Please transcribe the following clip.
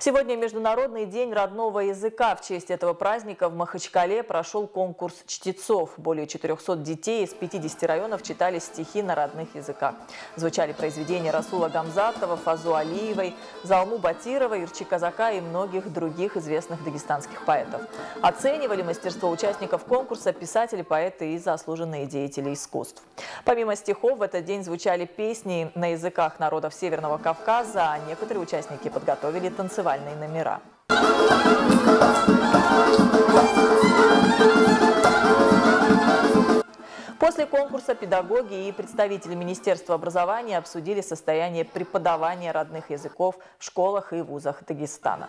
Сегодня Международный день родного языка. В честь этого праздника в Махачкале прошел конкурс чтецов. Более 400 детей из 50 районов читали стихи на родных языках. Звучали произведения Расула Гамзатова, Фазу Алиевой, Залму Батирова, Ирчи Казака и многих других известных дагестанских поэтов. Оценивали мастерство участников конкурса писатели, поэты и заслуженные деятели искусств. Помимо стихов, в этот день звучали песни на языках народов Северного Кавказа, а некоторые участники подготовили танцевальные номера. После конкурса педагоги и представители Министерства образования обсудили состояние преподавания родных языков в школах и вузах Дагестана.